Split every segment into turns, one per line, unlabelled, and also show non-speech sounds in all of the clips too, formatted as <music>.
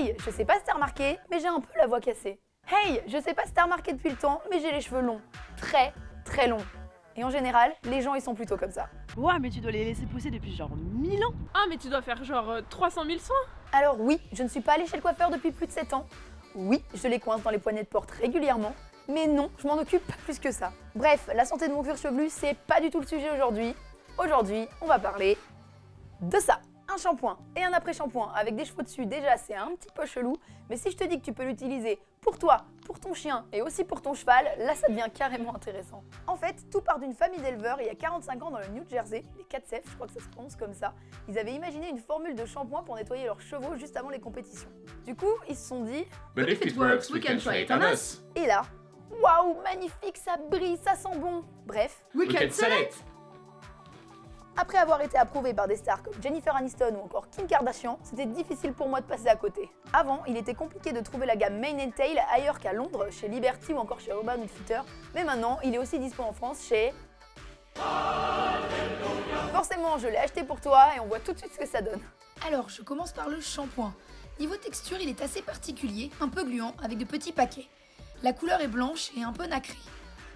Hey, je sais pas si t'as remarqué, mais j'ai un peu la voix cassée. Hey, je sais pas si t'as remarqué depuis le temps, mais j'ai les cheveux longs. Très, très longs. Et en général, les gens ils sont plutôt comme ça.
Ouais, mais tu dois les laisser pousser depuis genre 1000 ans.
Ah, mais tu dois faire genre euh, 300 000 soins
Alors oui, je ne suis pas allée chez le coiffeur depuis plus de 7 ans. Oui, je les coince dans les poignées de porte régulièrement. Mais non, je m'en occupe pas plus que ça. Bref, la santé de mon cuir chevelu, c'est pas du tout le sujet aujourd'hui. Aujourd'hui, on va parler de ça. Un shampoing et un après-shampoing avec des cheveux dessus, déjà c'est un petit peu chelou, mais si je te dis que tu peux l'utiliser pour toi, pour ton chien et aussi pour ton cheval, là ça devient carrément intéressant. En fait, tout part d'une famille d'éleveurs il y a 45 ans dans le New Jersey, les Katsef, je crois que ça se prononce comme ça. Ils avaient imaginé une formule de shampoing pour nettoyer leurs chevaux juste avant les compétitions. Du coup, ils se sont dit,
But if it works, we can try it on us.
et là, waouh, magnifique, ça brille, ça sent bon. Bref,
We can sell it.
Après avoir été approuvé par des stars comme Jennifer Aniston ou encore Kim Kardashian, c'était difficile pour moi de passer à côté. Avant, il était compliqué de trouver la gamme and Tail ailleurs qu'à Londres, chez Liberty ou encore chez Urban Outfitters, mais maintenant, il est aussi dispo en France chez... Forcément, je l'ai acheté pour toi et on voit tout de suite ce que ça donne.
Alors, je commence par le shampoing. Niveau texture, il est assez particulier, un peu gluant, avec de petits paquets. La couleur est blanche et un peu nacrée.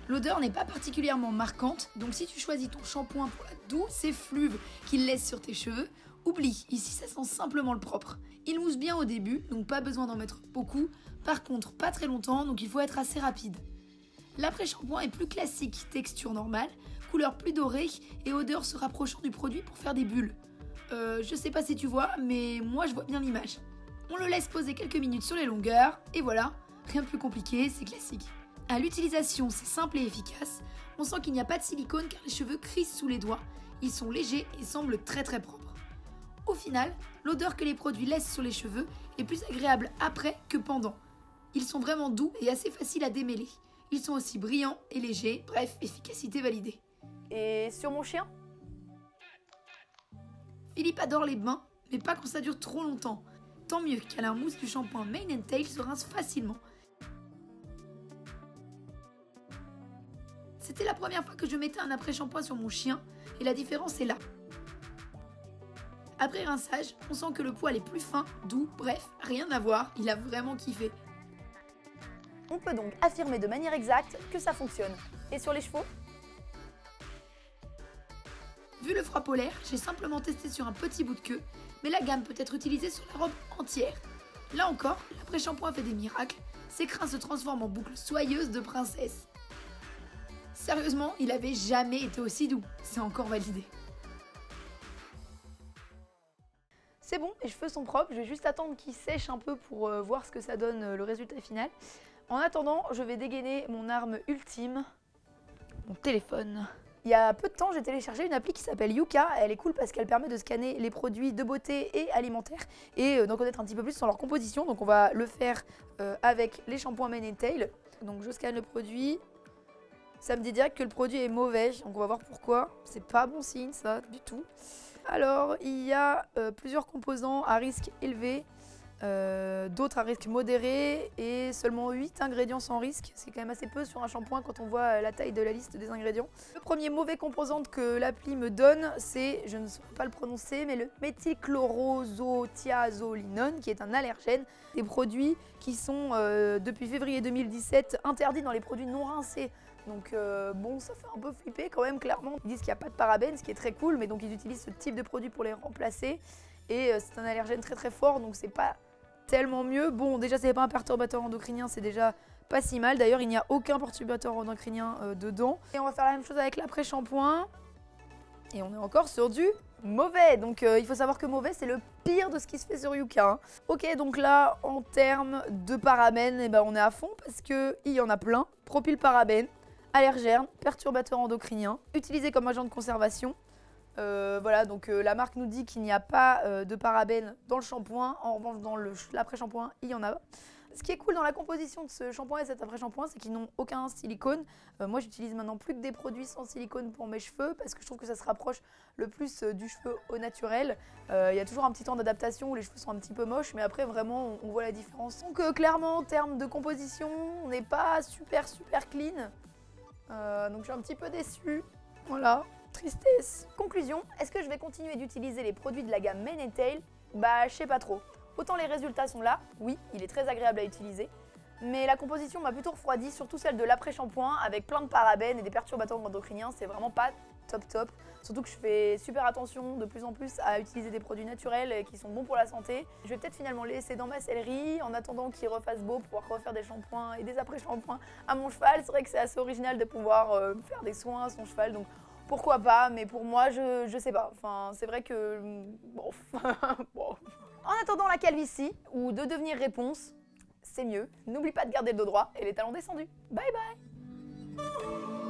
L'odeur n'est pas particulièrement marquante, donc si tu choisis ton shampoing pour la douce effluve qu'il laisse sur tes cheveux, oublie, ici ça sent simplement le propre. Il mousse bien au début, donc pas besoin d'en mettre beaucoup, par contre pas très longtemps, donc il faut être assez rapide. L'après-shampoing est plus classique, texture normale, couleur plus dorée et odeur se rapprochant du produit pour faire des bulles. Euh, je sais pas si tu vois, mais moi je vois bien l'image. On le laisse poser quelques minutes sur les longueurs, et voilà, rien de plus compliqué, c'est classique. À l'utilisation, c'est simple et efficace. On sent qu'il n'y a pas de silicone car les cheveux crissent sous les doigts. Ils sont légers et semblent très très propres. Au final, l'odeur que les produits laissent sur les cheveux est plus agréable après que pendant. Ils sont vraiment doux et assez faciles à démêler. Ils sont aussi brillants et légers, bref, efficacité validée.
Et sur mon chien?
Philippe adore les bains, mais pas quand ça dure trop longtemps. Tant mieux car la mousse du shampoing Mane and Tail se rince facilement. C'était la première fois que je mettais un après-shampoing sur mon chien et la différence est là. Après rinçage, on sent que le poil est plus fin, doux, bref, rien à voir, il a vraiment kiffé.
On peut donc affirmer de manière exacte que ça fonctionne. Et sur les chevaux?
Vu le froid polaire, j'ai simplement testé sur un petit bout de queue, mais la gamme peut être utilisée sur la robe entière. Là encore, l'après-shampoing fait des miracles, ses crins se transforment en boucles soyeuses de princesse. Sérieusement, il avait jamais été aussi doux, c'est encore validé.
C'est bon, les cheveux sont propres, je vais juste attendre qu'ils sèchent un peu pour euh, voir ce que ça donne euh, le résultat final. En attendant, je vais dégainer mon arme ultime, mon téléphone. Il y a peu de temps, j'ai téléchargé une appli qui s'appelle Yuka. Elle est cool parce qu'elle permet de scanner les produits de beauté et alimentaires et euh, d'en connaître un petit peu plus sur leur composition. Donc on va le faire avec les shampoings and Tail. Donc je scanne le produit. Ça me dit direct que le produit est mauvais, donc on va voir pourquoi. C'est pas bon signe ça, du tout. Alors, il y a euh, plusieurs composants à risque élevé, euh, d'autres à risque modéré et seulement 8 ingrédients sans risque. C'est quand même assez peu sur un shampoing quand on voit euh, la taille de la liste des ingrédients. Le premier mauvais composant que l'appli me donne, c'est, je ne saurais pas le prononcer, mais le méthylchlorozothiazolinone, qui est un allergène. Des produits qui sont, depuis février 2017, interdits dans les produits non rincés. Donc euh, bon, ça fait un peu flipper quand même, clairement. Ils disent qu'il n'y a pas de parabènes, ce qui est très cool, mais donc ils utilisent ce type de produit pour les remplacer. Et euh, c'est un allergène très très fort, donc c'est pas tellement mieux. Bon, déjà, c'est pas un perturbateur endocrinien, c'est déjà pas si mal. D'ailleurs, il n'y a aucun perturbateur endocrinien euh, dedans. Et on va faire la même chose avec l'après-shampoing. Et on est encore sur du mauvais. Donc il faut savoir que mauvais, c'est le pire de ce qui se fait sur Yuka. hein. Ok, donc là, en termes de parabènes, eh ben, on est à fond parce qu'il y en a plein. Propylparabènes, allergènes, perturbateurs endocriniens, utilisés comme agent de conservation. Euh, voilà, donc euh, la marque nous dit qu'il n'y a pas euh, de parabènes dans le shampoing. En revanche, dans l'après-shampoing, il y en a. Ce qui est cool dans la composition de ce shampoing et cet après-shampoing, c'est qu'ils n'ont aucun silicone. Moi, j'utilise maintenant plus que des produits sans silicone pour mes cheveux parce que je trouve que ça se rapproche le plus du cheveu au naturel. Il y a toujours un petit temps d'adaptation où les cheveux sont un petit peu moches, mais après, vraiment, on, voit la différence. Donc, clairement, en termes de composition, on n'est pas super, super clean. Euh, donc, je suis un petit peu déçue. Voilà, tristesse. Conclusion, est-ce que je vais continuer d'utiliser les produits de la gamme and Tail? Bah, je sais pas trop. Autant les résultats sont là, oui, il est très agréable à utiliser, mais la composition m'a plutôt refroidi, surtout celle de l'après-shampoing avec plein de parabènes et des perturbateurs endocriniens, c'est vraiment pas top top. Surtout que je fais super attention de plus en plus à utiliser des produits naturels qui sont bons pour la santé. Je vais peut-être finalement laisser dans ma sellerie en attendant qu'il refasse beau pour pouvoir refaire des shampoings et des après-shampoings à mon cheval. C'est vrai que c'est assez original de pouvoir euh, faire des soins à son cheval, donc pourquoi pas, mais pour moi, je, je sais pas. Enfin, c'est vrai que. <laughs> Bon. En attendant la calvitie ou de devenir réponse, c'est mieux. N'oublie pas de garder le dos droit et les talons descendus. Bye bye